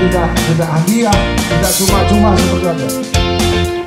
tidak tidak hadiah, tidak cuma-cuma seperti itu.